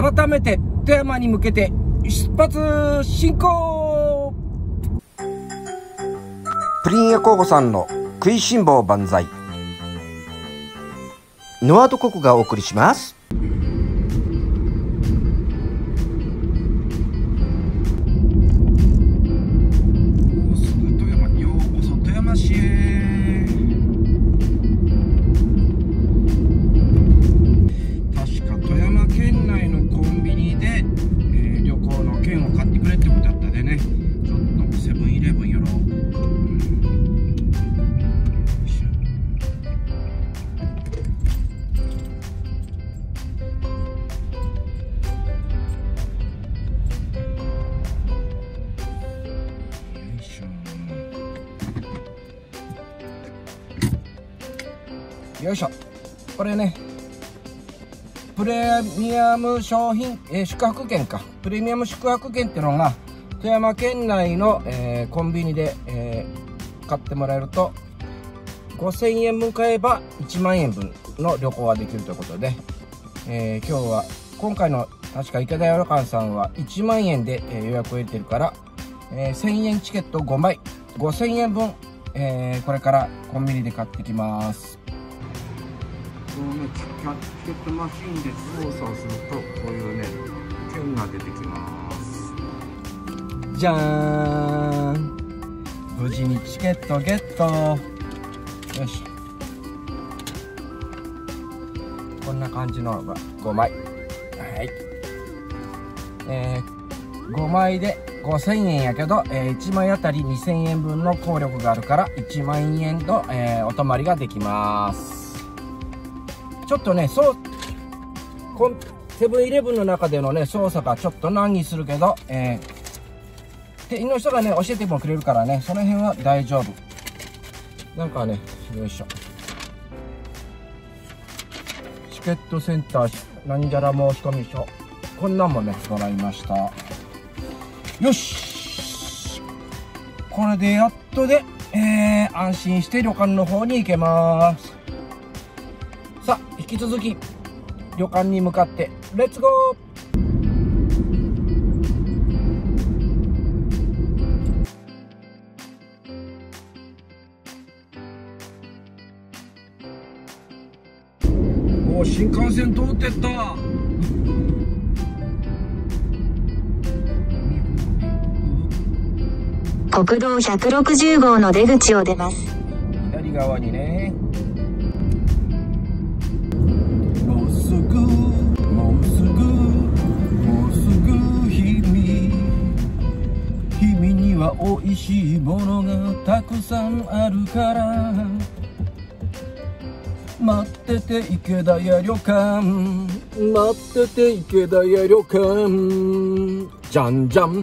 改めて富山に向けて出発進行。プリン屋候補さんの食いしん坊万歳。ノアドココがお送りします。よいしょ。これねプレミアム商品、えー、宿泊券か。プレミアム宿泊券っていうのが富山県内の、えー、コンビニで、えー、買ってもらえると5000円分買えば1万円分の旅行ができるということで、え今日は今回の確か池田屋館さんは1万円で、え予約を入れてるから、え1000円チケット5枚。5000円分、えこれからコンビニで買ってきます。このねチケットマシンで操作をするとこういうね券が出てきます。じゃーん。無事にチケットゲット。よし。こんな感じの5枚はい。えー、5枚で5000円やけど、えー、1枚あたり2000円分の効力があるから1万円と、えー、お泊まりができます。ちょっとね、そう、セブンイレブンの中でのね、操作がちょっと難儀するけど、えー、店員の人がね、教えてもくれるからね、その辺は大丈夫。なんかね、よいしょ。チケットセンター、なんじゃら申し込み書。こんなんもね、もらいました。よしこれでやっとで、えー、安心して旅館の方に行けます。引き続き旅館に向かってレッツゴーお新幹線通ってった。国道160号の出口を出ます。左側にねすぐもうすぐもうすぐ君君には美味しいものがたくさんあるから。待ってて池田屋旅館。待ってて池田屋旅館。じゃんじゃん。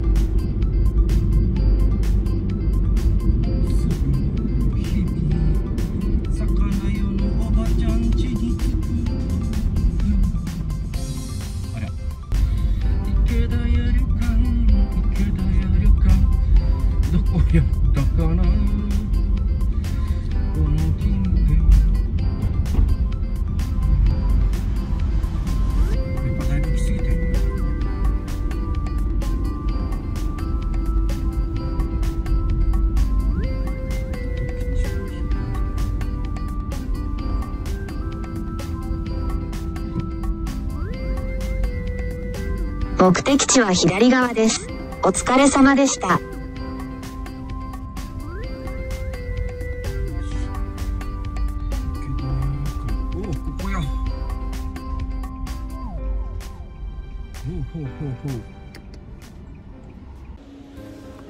目的地は左側です。お疲れ様でした。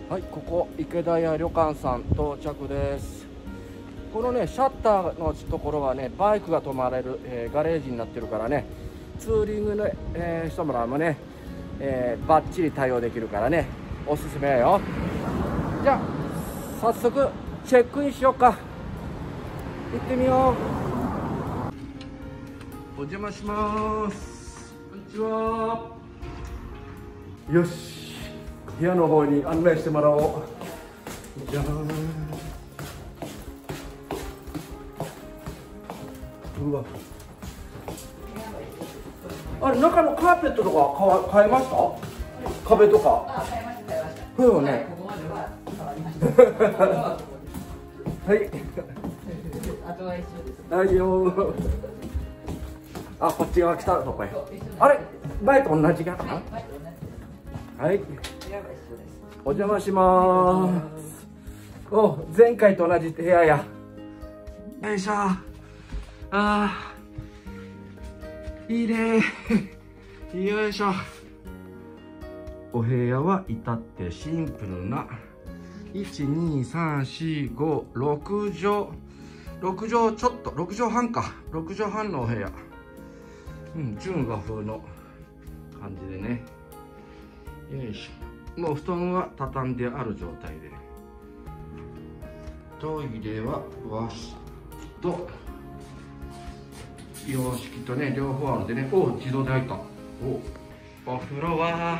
はいここ池田屋旅館さん到着です。このねシャッターのところはねバイクが止まれる、えー、ガレージになってるからねツーリングの、えー、人もらうもねえー、バッチリ対応できるからねおすすめよ。じゃあ早速チェックインしようか。行ってみよう。お邪魔します。こんにちは。よし部屋の方に案内してもらおう。じゃーん。うわ。あれ中のカーペットとか買えました？壁とか。そうよね。ここまでは変わりました。はいあとは一緒です。大丈夫あこっち側来た。とこへ。あれ前と同じか？な前と同じはい。お邪魔します。お前回と同じ部屋や。よいしょあー。いいね。よいしょ。お部屋は至ってシンプルな。12345畳。6畳ちょっと。6畳半か。6畳半のお部屋。うん純和風の感じでねよいしょ。もう布団は畳んである状態で。トイレは和式と洋式とね両方あるんでね。お自動で開いた。おお風呂は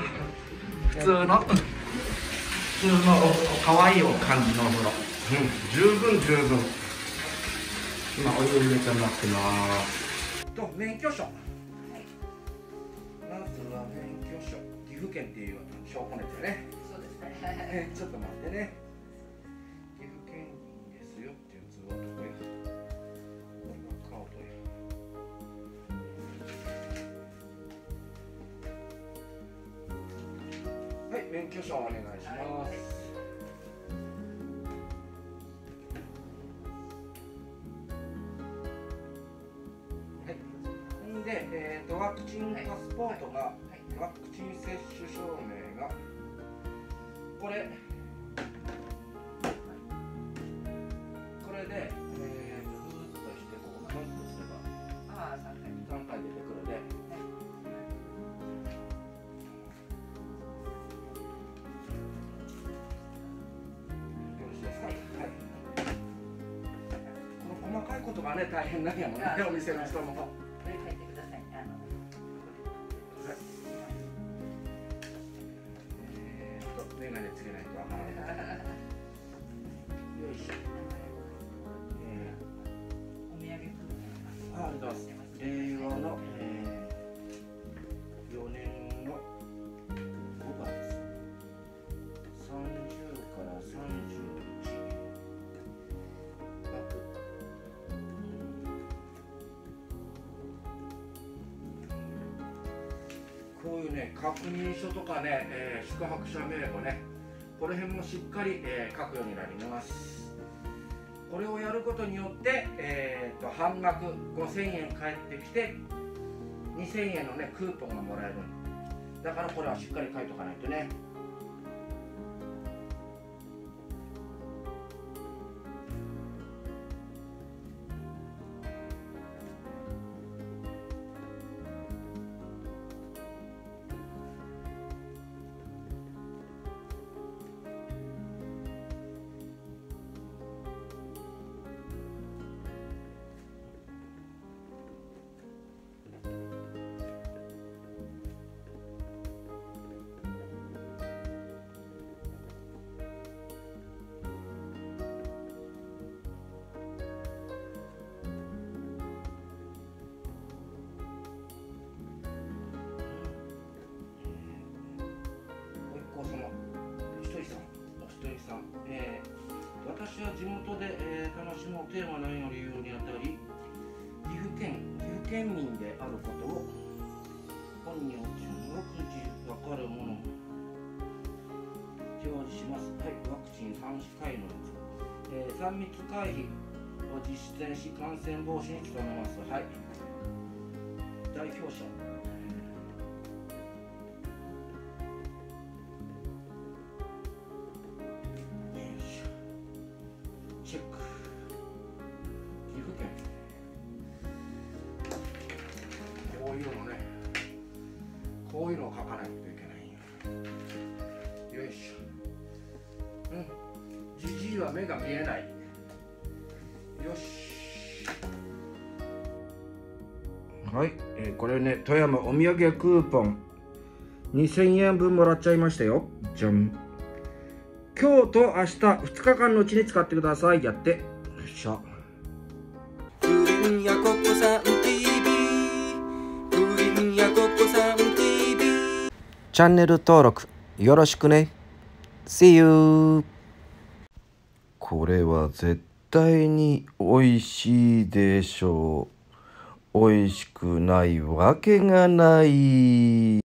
普通の。普通のお可愛いお感じのお風呂。うん十分十分。今お湯入れてもらってます。と免許証阜県っていう証拠ですよねそうですね。え ーちょっと待ってね。岐阜県民ですよってやつはどこや。これがカードや。はい、免許証お願いします。はい。ンパスポートが、ワクチン接種証明が。これこれで、えー、ふーっとしてここポイントすればああ、三回。3回出てくるでよろしいですか、はいこの細かいことがね大変なんやもんねお店の人もくありがとうございます。令和の、えー、4年の5月30から31こういうね確認書とかね、えー宿泊者名簿ね。この辺もしっかり、えー書くようになります。これをやることによって、えー、と半額5000円返ってきて2000円のねクーポンがもらえる。だからこれはしっかり書いとかないとね。私は地元で、えー楽しむをテーマの理由にあたり岐阜県岐阜県民であることを本人を中国字わかるもの。を表示します。はいワクチン3回の、えー、3密回避を実践し感染防止に努めます。はい。代表者。こういうのを書かないといけないよよいしょ。うん。じじいは目が見えない。よし。はい、えーこれね富山お土産クーポン。2000円分もらっちゃいましたよ。じゃん。今日と明日2日間のうちに使ってください。やって。よっしゃ。チャンネル登録よろしくね。See you! これは絶対に美味しいでしょう。美味しくないわけがない。